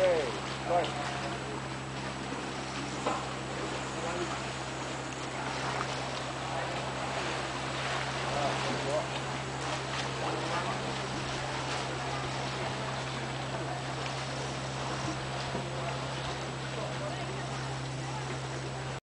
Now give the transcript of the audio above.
Ok, vai.